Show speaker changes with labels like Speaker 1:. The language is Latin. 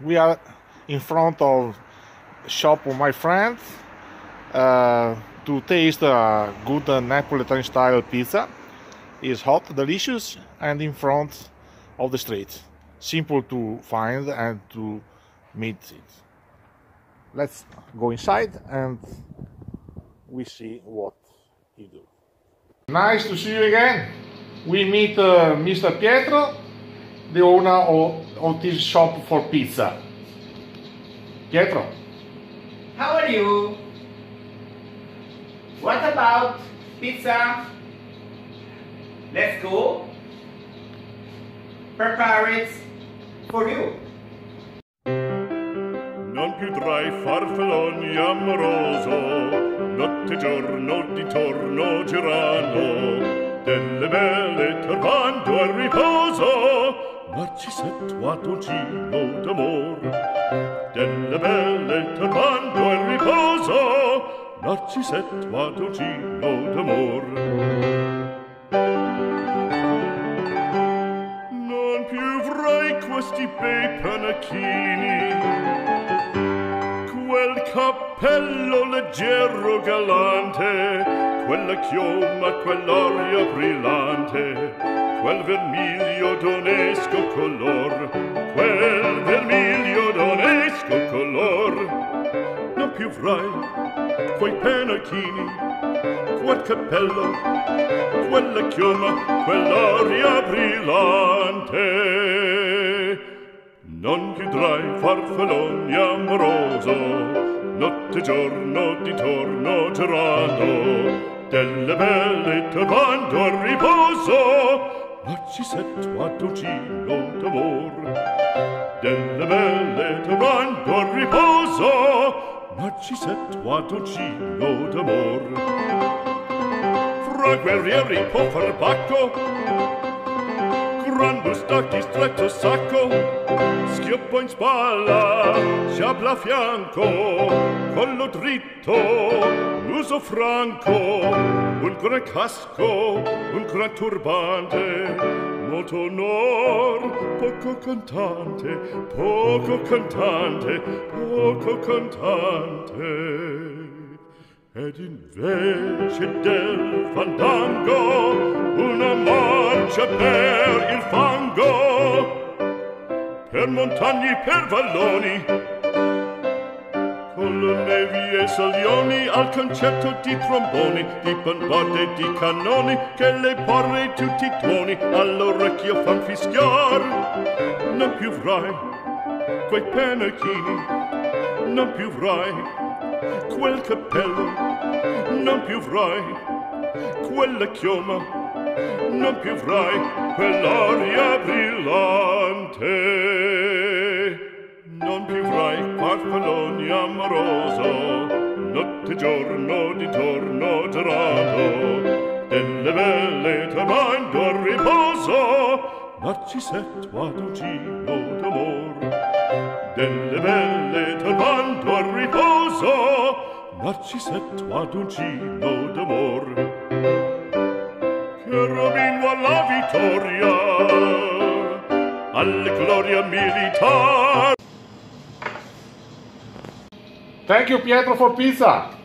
Speaker 1: we are in front of shop of my friend uh, to taste a good Neapolitan style pizza. It's hot, delicious, and in front of the street. Simple to find and to meet it. Let's go inside and we see what he do. Nice to see you again. We meet uh, Mr. Pietro, the owner of, of this shop for pizza. Pietro.
Speaker 2: How are you? What about pizza? Let's go. Prepare it for you.
Speaker 3: Non più tra i farfalloni amoroso, notte giorno di torno girando, delle belle turbando al riposo, ma ci setto a dolcino d'amor. Delle belle turbando il riposo narcisetto a dolcino d'amor. Non più vorrei questi bei panacchini. Quel cappello leggero galante quella chioma, quell'aria brillante, quel vermiglio d'onesco color, quel vermiglio d'onesco color. Non più avrai quei penachini, quel cappello, quella chioma, quell'aria brillante. Non chiudrai farfalloni amoroso, notte giorno di torno girando delle belle trovando al riposo ma ci setto a docino d'amor delle belle trovando al riposo ma ci setto a docino d'amor fra guerrieri può far bacco gran bustacchi stretto sacco schioppo in spalla, sciabla a fianco, collo dritto, uso franco, un gran casco, un gran turbante, molto onor, poco cantante, poco cantante, poco cantante. Ed invece del fandango una marcia per il per montagni, per valloni, con nevi e solioni, al concetto di tromboni, di bombarde, di cannoni, che le porre tutti i tuoni, all'orecchio fan fischiar. Non più vrai quei penachini, non più vrai quel cappello, non più vrai quella chioma, non più frai quell'aria brillante. Non più frai farfalloni amoroso notte giorno di torno girato. Delle belle tramando al riposo Narcisetto ad uncino d'amor. Delle belle turbando al riposo Narcisetto ad uncino d'amor. Robino alla vittoria alla gloria militare
Speaker 1: Thank you, Pietro, for pizza.